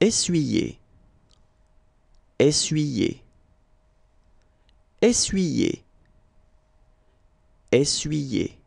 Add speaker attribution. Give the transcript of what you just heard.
Speaker 1: essuyer, essuyer, essuyer, essuyer.